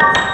you